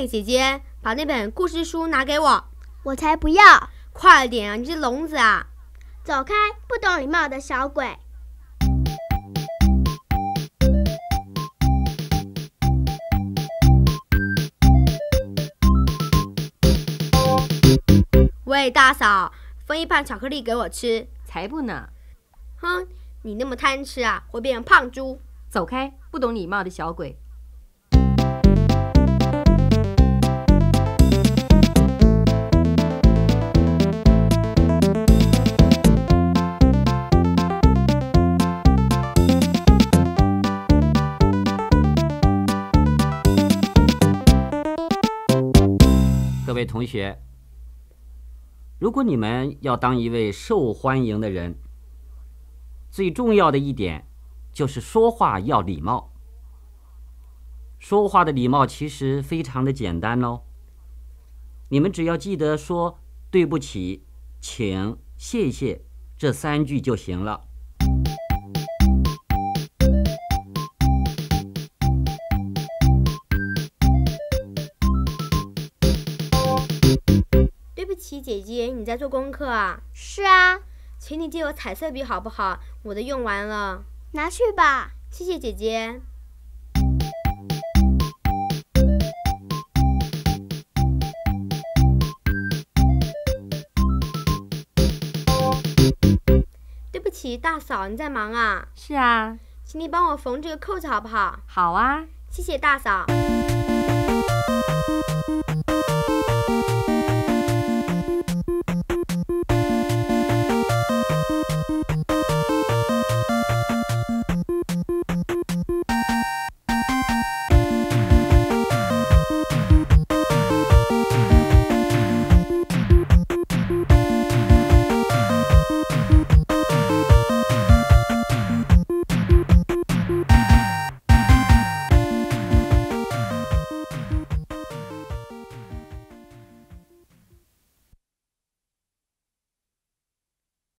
嘿，姐姐，把那本故事书拿给我。我才不要！快点啊，你是聋子啊！走开，不懂礼貌的小鬼！喂，大嫂，分一盘巧克力给我吃。才不呢！哼，你那么贪吃啊，会变成胖猪。走开，不懂礼貌的小鬼！位同学，如果你们要当一位受欢迎的人，最重要的一点就是说话要礼貌。说话的礼貌其实非常的简单哦，你们只要记得说“对不起”“请”“谢谢”这三句就行了。对不起，姐姐，你在做功课啊？是啊，请你借我彩色笔好不好？我的用完了。拿去吧。谢谢姐姐。对不起，大嫂，你在忙啊？是啊，请你帮我缝这个扣子好不好？好啊。谢谢大嫂。